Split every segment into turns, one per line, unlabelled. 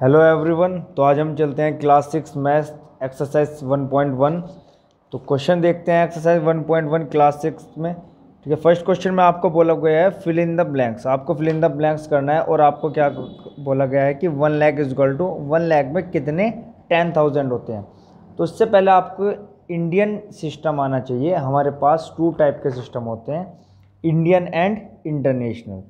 Hello everyone तो आज हम चलते हैं क्लास सिक्स मैथ एक्सरसाइज 1.1 तो क्वेश्चन देखते हैं एक्सरसाइज 1.1 क्लास सिक्स में। ठीक है फ़र्स्ट क्वेश्चन में आपको बोला गया है फिल इन द ब्लैंक्स आपको फिल इन द ब्लैंक्स करना है और आपको क्या बोला गया है कि one lakh is equal to one lakh में कितने? टेन थाउज़ेंड होते हैं। तो उससे पहले आपको इंडियन सिस्टम आना चाहिए। हमारे पास टू टाइप के सिस्टम होते हैं इंडियन एंड इंटरनेशनल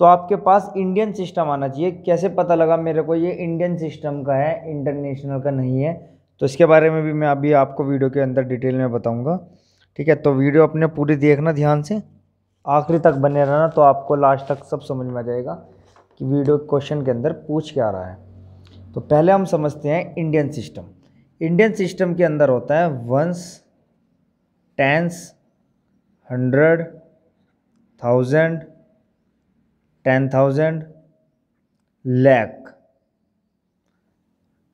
तो आपके पास इंडियन सिस्टम आना चाहिए। कैसे पता लगा? मेरे को ये इंडियन सिस्टम का है इंटरनेशनल का नहीं है। तो इसके बारे में भी मैं अभी आपको वीडियो के अंदर डिटेल में बताऊँगा। ठीक है? तो वीडियो अपने पूरी देखना ध्यान से। आखिरी तक बने रहना तो आपको लास्ट तक सब समझ में आ जाएगा कि वीडियो क्वेश्चन के अंदर पूछ क्या रहा है। तो पहले हम समझते हैं इंडियन सिस्टम इंडियन सिस्टम के अंदर होता है ones tens hundred thousand ten thousand lakh,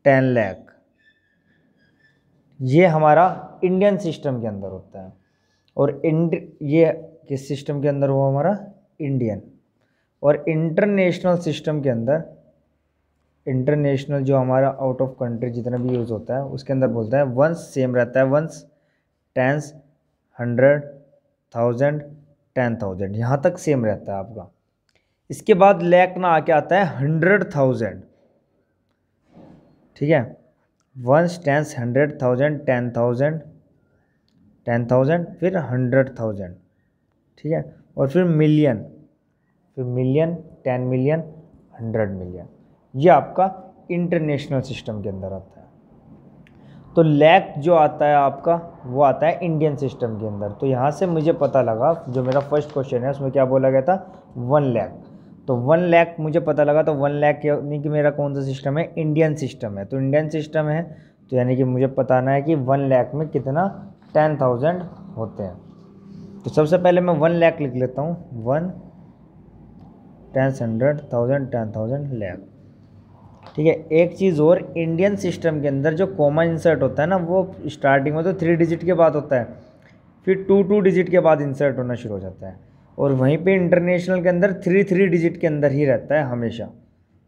ten lakh. ये हमारा इंडियन सिस्टम के अंदर होता है और इंड, ये किस सिस्टम के अंदर हुआ हमारा? इंडियन। और इंटरनेशनल सिस्टम के अंदर, इंटरनेशनल जो हमारा आउट ऑफ़ कंट्री जितना भी यूज़ होता है, उसके अंदर बोलते हैं, वंस सेम रहता है, ones tens hundred thousand, ten thousand. यहाँ तक सेम रहता है आपका। इसके बाद लैक ना आके आता है हंड्रेड थाउज़ेंड। ठीक है? Ones tens hundred thousand, ten thousand ten thousand, फिर हंड्रेड थाउज़ेंड। ठीक है? और फिर मिलियन फिर million, ten million, hundred million. ये आपका इंटरनेशनल सिस्टम के अंदर आता है। तो लैक जो आता है आपका, वो आता है इंडियन सिस्टम के अंदर। तो यहाँ से मुझे पता लगा, जो मेरा फ़र्स्ट क्वेश्चन है, उसमें क्या बोला गया था? वन लैख तो वन लैख मुझे पता लगा तो वन लैख यानी कि मेरा कौन सा सिस्टम है? इंडियन सिस्टम है। तो इंडियन सिस्टम है तो यानी कि मुझे बताना है कि वन लैख में कितना टेन थाउज़ेंड होते हैं। तो सबसे पहले मैं वन लैख लिख लेता हूँ। One ten hundred thousand ten thousand lakh ठीक है, एक चीज़ और इंडियन सिस्टम के अंदर जो कॉमन इंसर्ट होता है ना, वो स्टार्टिंग में तो थ्री डिजिट के बाद होता है। फिर टू टू डिजिट के बाद इंसर्ट होना शुरू हो जाता है। और वहीं पे इंटरनेशनल के अंदर थ्री थ्री डिजिट के अंदर ही रहता है हमेशा।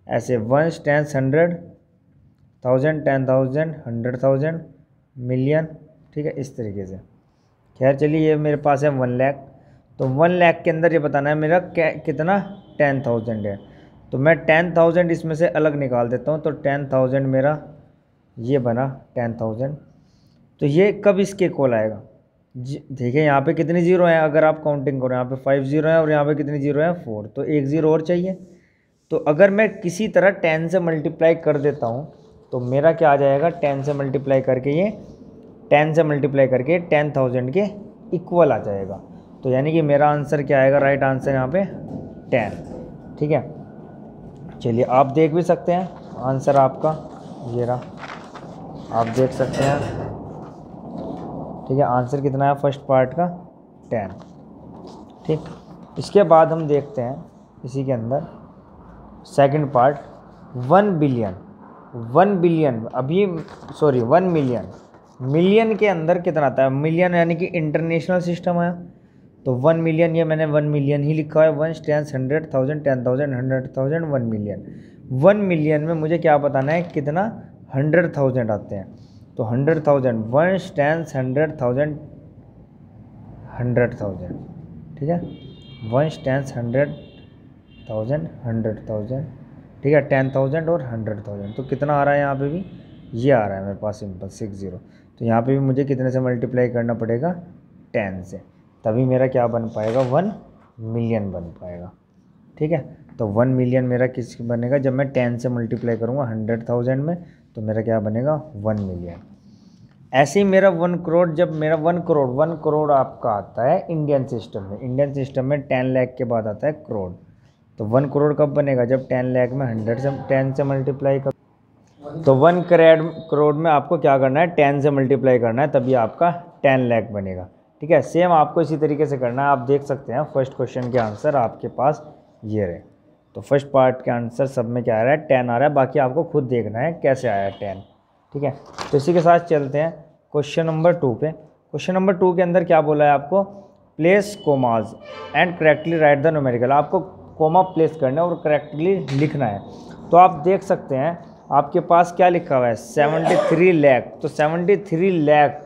ऐसे one tens hundred thousand ten thousand hundred thousand million ठीक है, इस तरीके से। खैर, चलिए, ये मेरे पास है वन लैख तो वन लैख के अंदर ये बताना है, मेरा कितना? टेन थाउज़ेंड है। तो मैं टेन थाउज़ेंड इसमें से अलग निकाल देता हूँ तो टेन थाउज़ेंड मेरा ये बना टेन थाउज़ेंड तो ये कब इसके कॉल आएगा? देखिए, यहाँ पे कितनी ज़ीरो हैं? अगर आप काउंटिंग करो, यहाँ पे फाइव ज़ीरो हैं और यहाँ पे कितनी ज़ीरो हैं? फोर तो एक ज़ीरो और चाहिए। तो अगर मैं किसी तरह टेन से मल्टीप्लाई कर देता हूँ तो मेरा क्या आ जाएगा? टेन से मल्टीप्लाई करके ये टेन से मल्टीप्लाई करके टेन थाउज़ेंड के इक्वल आ जाएगा। तो यानी कि मेरा आंसर क्या आएगा? राइट आंसर यहाँ पे टेन ठीक है? चलिए, आप देख भी सकते हैं। आंसर आपका, ये रहा। आप देख सकते हैं। ठीक है आंसर कितना है फ़र्स्ट पार्ट का? टेन ठीक, इसके बाद हम देखते हैं इसी के अंदर second part one billion one billion अभी सॉरी वन मिलियन मिलियन के अंदर कितना आता है? मिलियन यानी कि इंटरनेशनल सिस्टम है। तो वन मिलियन ये मैंने वन मिलियन ही लिखा है। One tens hundred thousand ten thousand hundred thousand one million one million में मुझे क्या बताना है? कितना? हंड्रेड थाउज़ेंड आते हैं। तो hundred thousand one stand hundred thousand hundred thousand ठीक है? One stand hundred thousand hundred thousand ठीक है? टेन थाउज़ेंड और हंड्रेड थाउज़ेंड तो कितना आ रहा है यहाँ पे भी? ये आ रहा है मेरे पास सिंपल सिक्स ज़ीरो तो यहाँ पे भी मुझे कितने से मल्टीप्लाई करना पड़ेगा? टेन से, तभी मेरा क्या बन पाएगा? वन मिलियन बन पाएगा, ठीक है? तो वन मिलियन मेरा किस बनेगा? जब मैं टेन से मल्टीप्लाई करूँगा हंड्रेड थाउज़ेंड में तो मेरा क्या बनेगा? वन मिलियन ऐसे ही मेरा वन करोड़ जब मेरा वन करोड़ वन करोड़ आपका आता है इंडियन सिस्टम में इंडियन सिस्टम में टेन लैख के बाद आता है करोड़ तो वन करोड़ कब बनेगा? जब टेन लैख में हंड्रेड से टेन से मल्टीप्लाई कर तो वन करेड करोड़ में आपको क्या करना है? टेन से मल्टीप्लाई करना है, तभी आपका टेन लैख बनेगा. ठीक है? सेम आपको इसी तरीके से करना है। आप देख सकते हैं फ़र्स्ट क्वेश्चन के आंसर आपके पास ये रहे. तो फ़र्स्ट पार्ट के आंसर सब में क्या आ रहा है? टेन आ रहा है, बाकी आपको खुद देखना है कैसे आया है टेन ठीक है? तो इसी के साथ चलते हैं क्वेश्चन नंबर टू पे। क्वेश्चन नंबर टू के अंदर क्या बोला है आपको? Place commas and correctly write the numerical आपको कोमा प्लेस करना है और करेक्टली लिखना है। तो आप देख सकते हैं, आपके पास क्या लिखा हुआ है? सेवेंटी थ्री लैख तो सेवेंटी थ्री लैख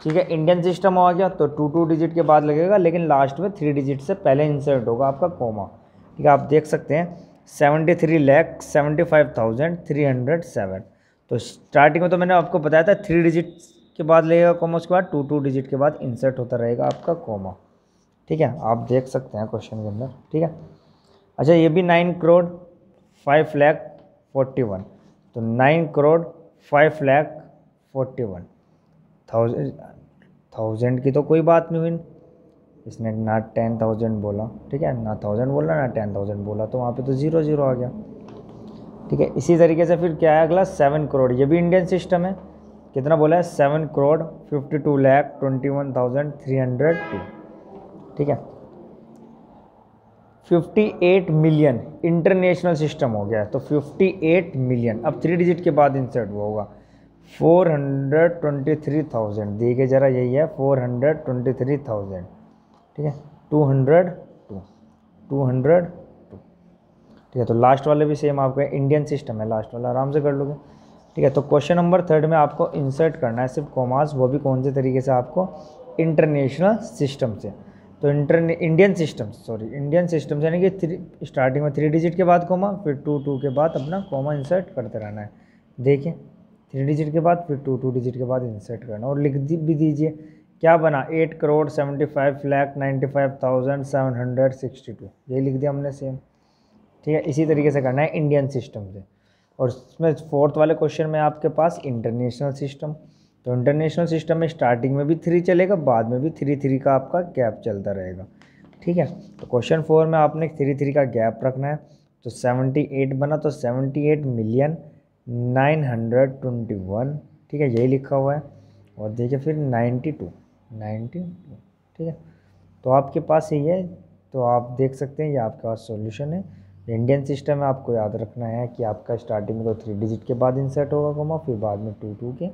ठीक है इंडियन सिस्टम हो गया तो टू टू डिजिट के बाद लगेगा, लेकिन लास्ट में थ्री डिजिट से पहले इंसर्ट होगा आपका कोमा ठीक है, आप देख सकते हैं seventy three lakh seventy five thousand three hundred seven तो स्टार्टिंग में तो मैंने आपको बताया था थ्री डिजिट के बाद लगेगा कोमा उसके बाद टू टू डिजिट के बाद इंसर्ट होता रहेगा आपका कोमा ठीक है, आप देख सकते हैं क्वेश्चन के अंदर, ठीक है। अच्छा ये भी nine crore five lakh forty one तो nine crore five lakh forty one thousand thousand की तो कोई बात नहीं हुई। इसने ना टेन थाउज़ेंड बोला ठीक है? ना थाउज़ेंड बोला ना टेन थाउज़ेंड बोला तो वहाँ पे तो ज़ीरो ज़ीरो आ गया। ठीक है? इसी तरीके से फिर क्या है अगला? सेवन करोड़ ये भी इंडियन सिस्टम है। कितना बोला है? Seven crore fifty two lakh twenty one thousand three hundred two ठीक है? 58 मिलियन इंटरनेशनल सिस्टम हो गया है तो 58 मिलियन अब थ्री डिजिट के बाद इंसर्ट हुआ होगा। 423,000 देखिए ज़रा यही है 423,000 ठीक है? 200 टू टू हंड्रेड टू ठीक है? तो लास्ट वाले भी सेम आपका इंडियन सिस्टम है लास्ट वाला आराम से कर लोगे। ठीक है? तो क्वेश्चन नंबर थर्ड में आपको इंसर्ट करना है, सिर्फ़ कॉमास वो भी कौन से तरीके से आपको? इंटरनेशनल सिस्टम से। तो inter Indian system sorry Indian system यानी कि थ्री स्टार्टिंग में थ्री डिजिट के बाद कोमा फिर टू टू के बाद अपना कॉमा इंसर्ट करते रहना है। देखिए थ्री डिजिट के बाद, फिर टू टू डिजिट के बाद इंसर्ट करना और लिख भी दीजिए। क्या बना? Eight crore seventy five lakh ninety five thousand seven hundred sixty two यही लिख दिया हमने सेम ठीक है, इसी तरीके से करना है इंडियन सिस्टम से। और इसमें फोर्थ वाले क्वेश्चन में आपके पास इंटरनेशनल सिस्टम तो इंटरनेशनल सिस्टम में स्टार्टिंग में भी थ्री चलेगा, बाद में भी थ्री थ्री का आपका गैप चलता रहेगा। ठीक है तो क्वेश्चन फोर में आपने थ्री थ्री का गैप रखना है। तो सेवेंटी एट बना तो seventy eight million nine hundred twenty one ठीक है, यही लिखा हुआ है। और देखिए फिर नाइन्टी टू नाइन्टी टू ठीक है? तो आपके पास यही है तो आप देख सकते हैं, ये आपके पास सॉल्यूशन है। इंडियन सिस्टम में आपको याद रखना है कि आपका स्टार्टिंग में तो थ्री डिजिट के बाद इंसर्ट होगा कोमा फिर बाद में टू टू के,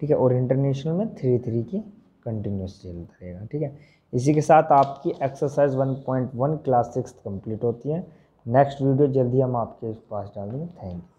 ठीक है? और इंटरनेशनल में थ्री थ्री की कंटिन्यूस चलता रहेगा ठीक है? इसी के साथ आपकी एक्सरसाइज 1.1 क्लास सिक्स कंप्लीट होती है। नेक्स्ट वीडियो जल्दी हम आपके पास डाल देंगे थैंक यू